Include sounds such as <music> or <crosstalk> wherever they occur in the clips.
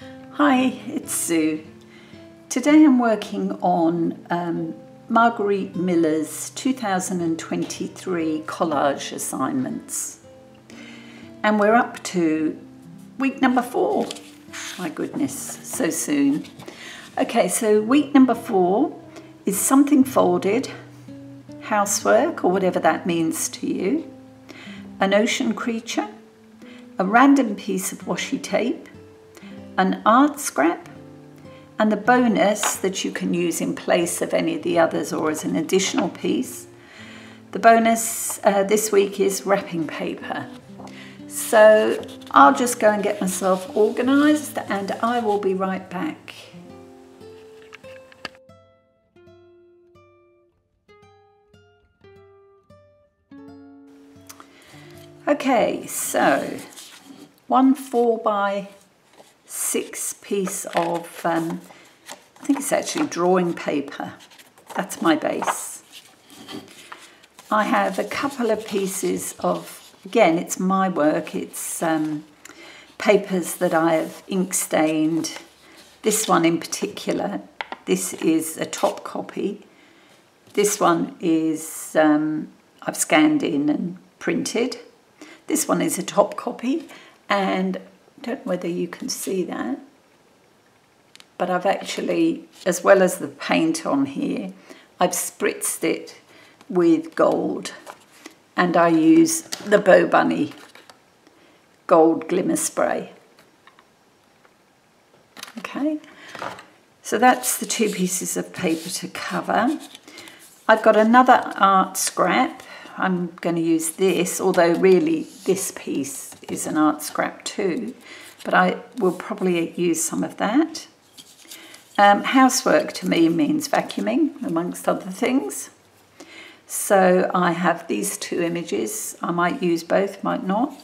Hi, it's Sue. Today I'm working on um, Margarete Miller's 2023 collage assignments. And we're up to week number four. My goodness, so soon. Okay, so week number four is something folded, housework, or whatever that means to you, an ocean creature, a random piece of washi tape, an art scrap, and the bonus that you can use in place of any of the others or as an additional piece. The bonus uh, this week is wrapping paper. So I'll just go and get myself organised and I will be right back. Okay, so one four by six piece of, um, I think it's actually drawing paper. That's my base. I have a couple of pieces of, again, it's my work. It's um, papers that I have ink stained. This one in particular, this is a top copy. This one is, um, I've scanned in and printed. This one is a top copy and don't know whether you can see that, but I've actually, as well as the paint on here, I've spritzed it with gold and I use the Bo Bunny gold glimmer spray. Okay, so that's the two pieces of paper to cover. I've got another art scrap. I'm going to use this, although really this piece is an art scrap too but I will probably use some of that. Um, housework to me means vacuuming, amongst other things. So I have these two images. I might use both, might not.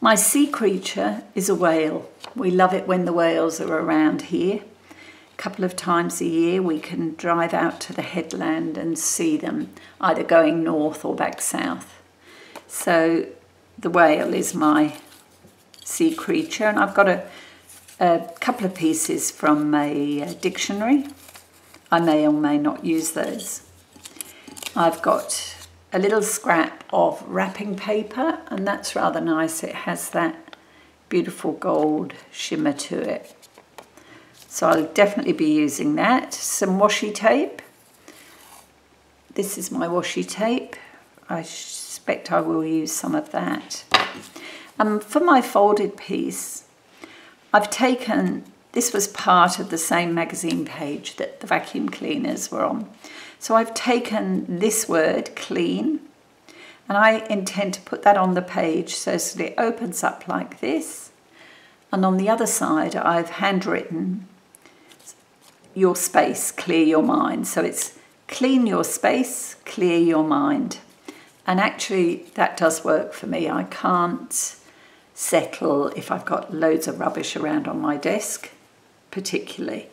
My sea creature is a whale. We love it when the whales are around here. Couple of times a year we can drive out to the headland and see them, either going north or back south. So the whale is my sea creature. And I've got a, a couple of pieces from a dictionary. I may or may not use those. I've got a little scrap of wrapping paper and that's rather nice. It has that beautiful gold shimmer to it. So I'll definitely be using that. Some washi tape. This is my washi tape. I suspect I will use some of that. Um, for my folded piece, I've taken, this was part of the same magazine page that the vacuum cleaners were on. So I've taken this word, clean, and I intend to put that on the page so that it opens up like this. And on the other side, I've handwritten your space, clear your mind. So it's clean your space, clear your mind. And actually, that does work for me. I can't settle if I've got loads of rubbish around on my desk, particularly.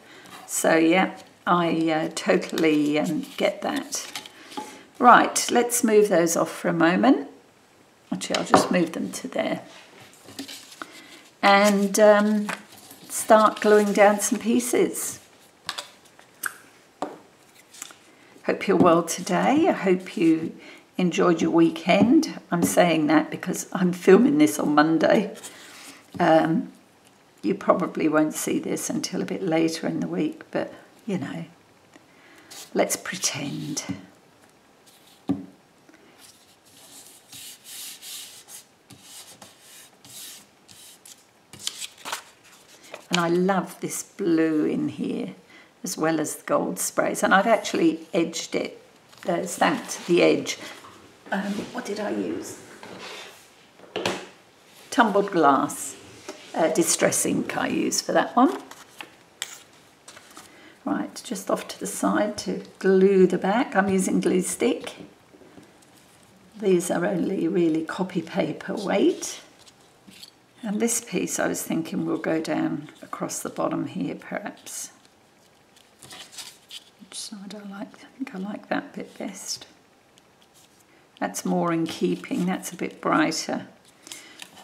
So, yeah, I uh, totally um, get that. Right, let's move those off for a moment. Actually, I'll just move them to there. And um, start gluing down some pieces. Hope you're well today. I hope you enjoyed your weekend. I'm saying that because I'm filming this on Monday. Um, you probably won't see this until a bit later in the week, but you know, let's pretend. And I love this blue in here as well as the gold sprays. And I've actually edged it, uh, stamped the edge um, what did I use? Tumbled glass, uh, distress ink I use for that one. Right, just off to the side to glue the back. I'm using glue stick. These are only really copy paper weight. And this piece I was thinking will go down across the bottom here perhaps. Side I like? I think I like that bit best. That's more in keeping, that's a bit brighter.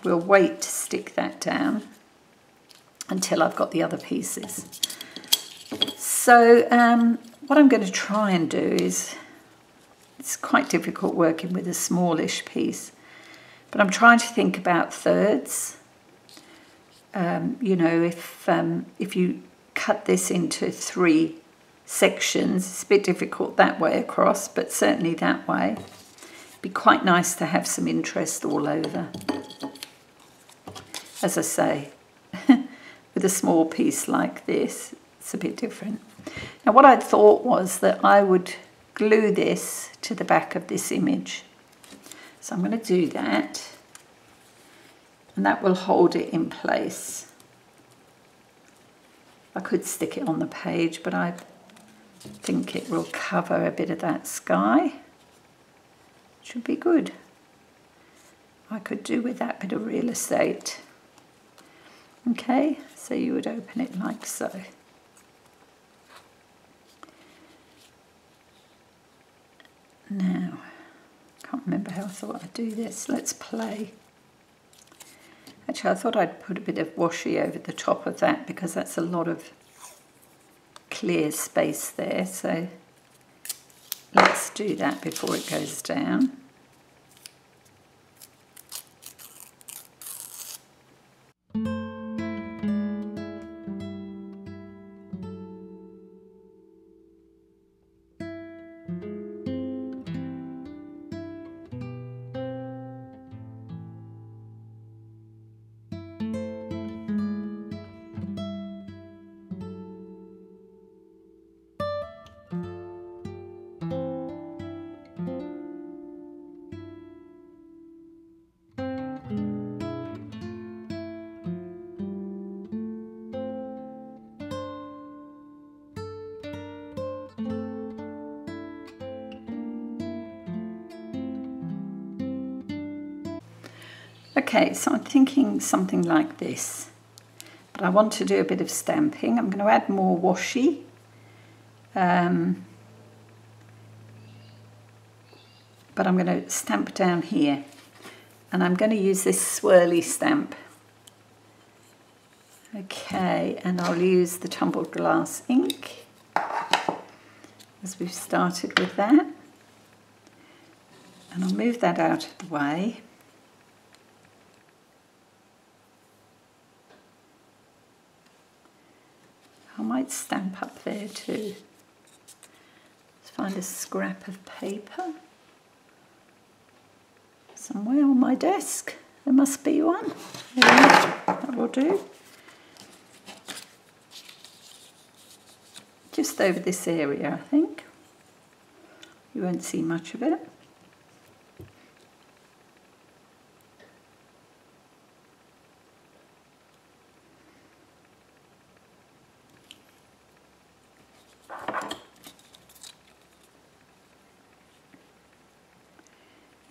We'll wait to stick that down. until I've got the other pieces. So um, what I'm going to try and do is, it's quite difficult working with a smallish piece, but I'm trying to think about thirds. Um, you know, if, um, if you cut this into three sections, it's a bit difficult that way across, but certainly that way. Be quite nice to have some interest all over. As I say, <laughs> with a small piece like this, it's a bit different. Now what I thought was that I would glue this to the back of this image. So I'm going to do that and that will hold it in place. I could stick it on the page, but I think it will cover a bit of that sky. Should be good. I could do with that bit of real estate. Okay, so you would open it like so. Now, can't remember how I thought I'd do this. Let's play. Actually, I thought I'd put a bit of washi over the top of that because that's a lot of clear space there. So let's do that before it goes down. Okay, so I'm thinking something like this. But I want to do a bit of stamping. I'm going to add more washi. Um, but I'm going to stamp down here. And I'm going to use this swirly stamp. Okay, and I'll use the tumbled glass ink as we've started with that. And I'll move that out of the way. Stamp up there too. Let's find a scrap of paper somewhere on my desk. There must be one. Yeah, that will do. Just over this area, I think. You won't see much of it.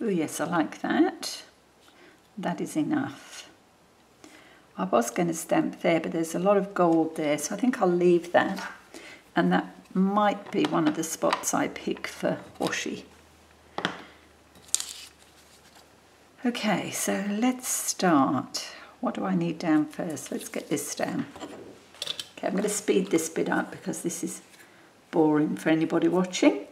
Oh yes, I like that. That is enough. I was going to stamp there, but there's a lot of gold there, so I think I'll leave that. And that might be one of the spots I pick for washi. Okay, so let's start. What do I need down first? Let's get this down. Okay, I'm going to speed this bit up because this is boring for anybody watching.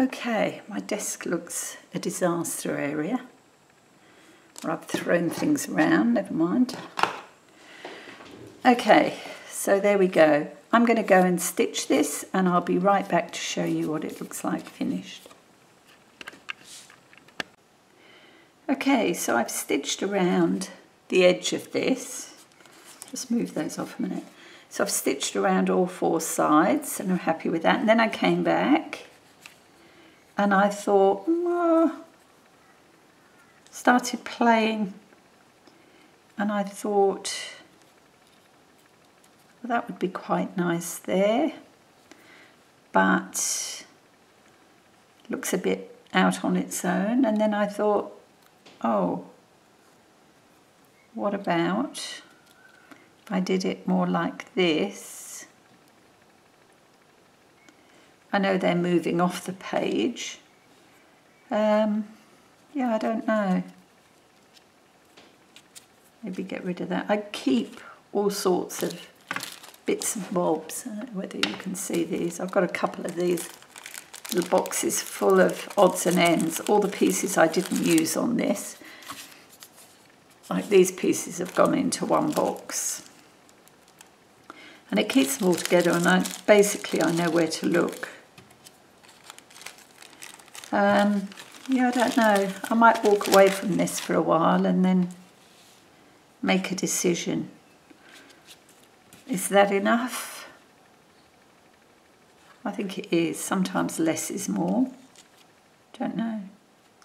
Okay, my desk looks a disaster area. I've thrown things around, never mind. Okay, so there we go. I'm going to go and stitch this and I'll be right back to show you what it looks like finished. Okay, so I've stitched around the edge of this. Just move those off a minute. So I've stitched around all four sides and I'm happy with that. And then I came back and I thought, started playing. And I thought well, that would be quite nice there. But looks a bit out on its own. And then I thought oh what about if I did it more like this I know they're moving off the page um, yeah I don't know maybe get rid of that I keep all sorts of bits and bobs I don't know whether you can see these I've got a couple of these the box is full of odds and ends. All the pieces I didn't use on this, like these pieces have gone into one box. And it keeps them all together and I basically I know where to look. Um, yeah, I don't know. I might walk away from this for a while and then make a decision. Is that enough? I think it is. Sometimes less is more. Don't know.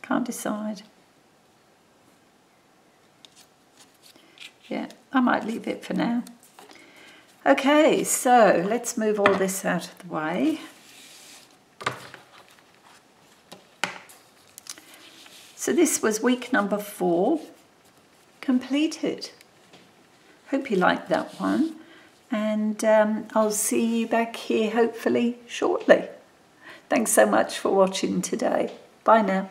Can't decide. Yeah, I might leave it for now. Okay, so let's move all this out of the way. So this was week number four, completed. Hope you liked that one and um, I'll see you back here hopefully shortly. Thanks so much for watching today. Bye now.